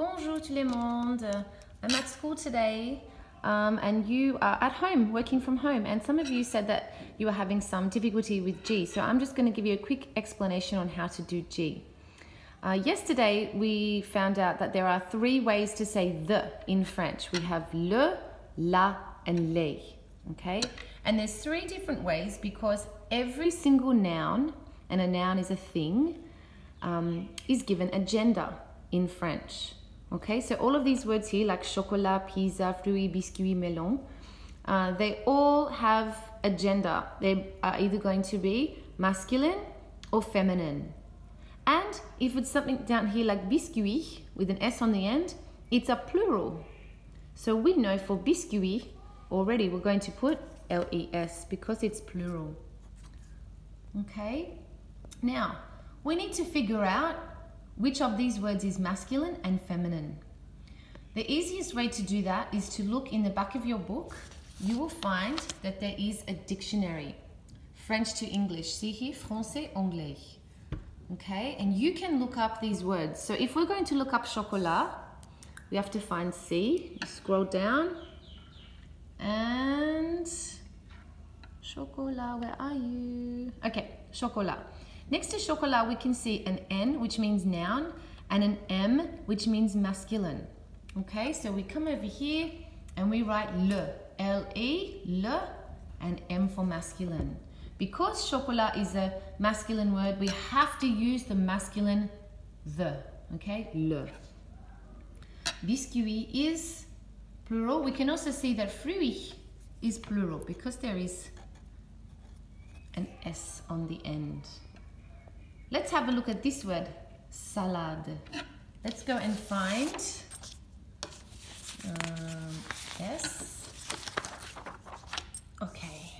Bonjour tout le monde. I'm at school today um, and you are at home, working from home. And some of you said that you were having some difficulty with G. So I'm just going to give you a quick explanation on how to do G. Uh, yesterday, we found out that there are three ways to say the in French. We have le, la, and les. Okay? And there's three different ways because every single noun, and a noun is a thing, um, is given a gender in French. Okay, so all of these words here, like chocolat, pizza, fruit, biscuit, melon, uh, they all have a gender. They are either going to be masculine or feminine. And if it's something down here like biscuit with an S on the end, it's a plural. So we know for biscuit already we're going to put L-E-S because it's plural. Okay, now we need to figure out which of these words is masculine and feminine? The easiest way to do that is to look in the back of your book. You will find that there is a dictionary. French to English. See here, français, anglais. Okay, and you can look up these words. So if we're going to look up chocolat, we have to find C. Scroll down. And chocolat, where are you? Okay, chocolat. Next to chocolat, we can see an N, which means noun, and an M, which means masculine. Okay, so we come over here and we write le, L-E, le, and M for masculine. Because chocolat is a masculine word, we have to use the masculine the, okay, le. Biscuit is plural. We can also see that fruit is plural because there is an S on the end. Let's have a look at this word, salad. Let's go and find um, S. Okay.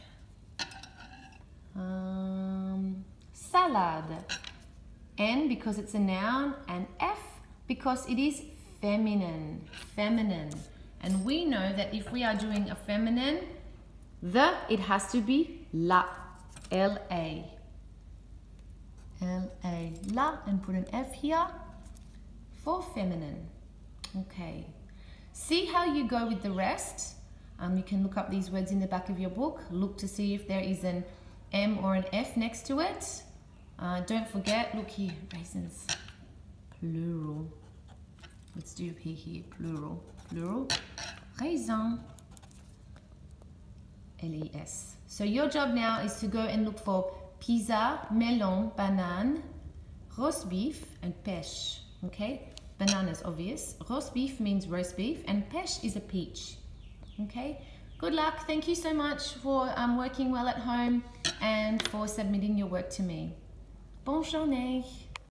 Um, salad. N because it's a noun and F because it is feminine. Feminine. And we know that if we are doing a feminine, the, it has to be la. L-A. L-A, la, and put an F here for feminine. Okay. See how you go with the rest. Um, you can look up these words in the back of your book. Look to see if there is an M or an F next to it. Uh, don't forget, look here, raisins, plural. Let's do P here, plural, plural, raisin, L-E-S. So your job now is to go and look for pizza, melon, banane, roast beef, and pêche. Okay, banana is obvious. Roast beef means roast beef, and pêche is a peach. Okay, good luck. Thank you so much for um, working well at home and for submitting your work to me. Bonne journée.